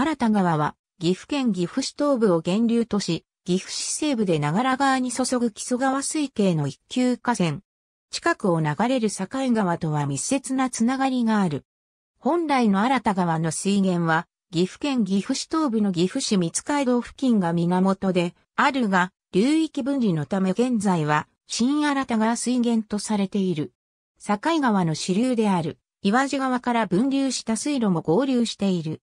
新田川は岐阜県岐阜市東部を源流とし、岐阜市西部で長良川に注ぐ木曽川水系の一級河川。近くを流れる境川とは密接なつながりがある。本来の新田川の水源は、岐阜県岐阜市東部の岐阜市三街道付近が源であるが、流域分離のため現在は新新田川水源とされている。境川の支流である岩地川から分流した水路も合流している。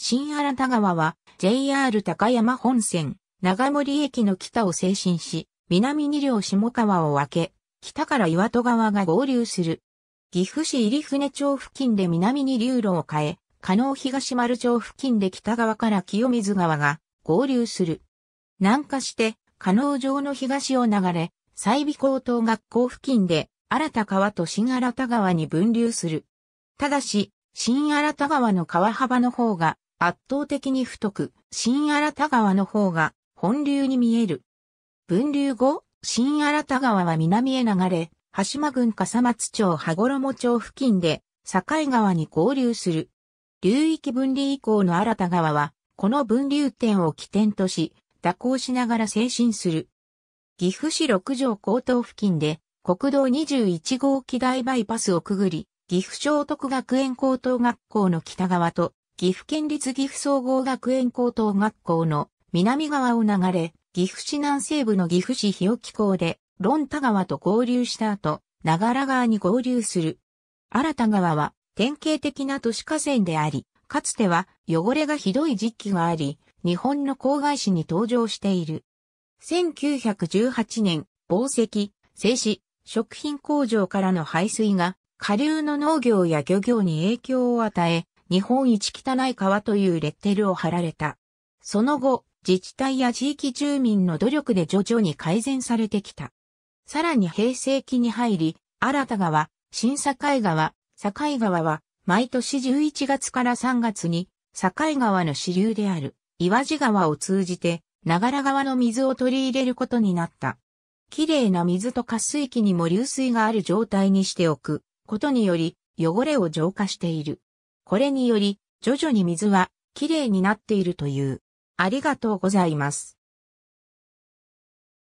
新新田川は JR 高山本線長森駅の北を西進し、南に両下川を分け、北から岩戸川が合流する。岐阜市入船町付近で南に流路を変え、加納東丸町付近で北側から清水川が合流する。南下して、加納城の東を流れ、西美高等学校付近で、新田川と新新田川に分流する。ただし、新新田川の川幅の方が圧倒的に太く、新新田川の方が本流に見える。分流後、新新田川は南へ流れ、羽島郡笠松町羽衣町付近で境川に合流する。流域分離以降の新田川は、この分流点を起点とし、蛇行しながら西進する。岐阜市六条高等付近で、国道21号機大バイパスをくぐり、岐阜聖徳学園高等学校の北側と、岐阜県立岐阜総合学園高等学校の南側を流れ、岐阜市南西部の岐阜市日置港で、ロンタ川と合流した後、長良川に合流する。新田川は典型的な都市河川であり、かつては汚れがひどい時期があり、日本の郊外市に登場している。1918年、紡績、製紙、食品工場からの排水が下流の農業や漁業に影響を与え、日本一汚い川というレッテルを貼られた。その後、自治体や地域住民の努力で徐々に改善されてきた。さらに平成期に入り、新田川、新境川、境川は毎年11月から3月に境川の支流である岩地川を通じて長良川の水を取り入れることになった。綺麗な水と渇水器にも流水がある状態にしておくことにより汚れを浄化している。これにより徐々に水はきれいになっているという。ありがとうございます。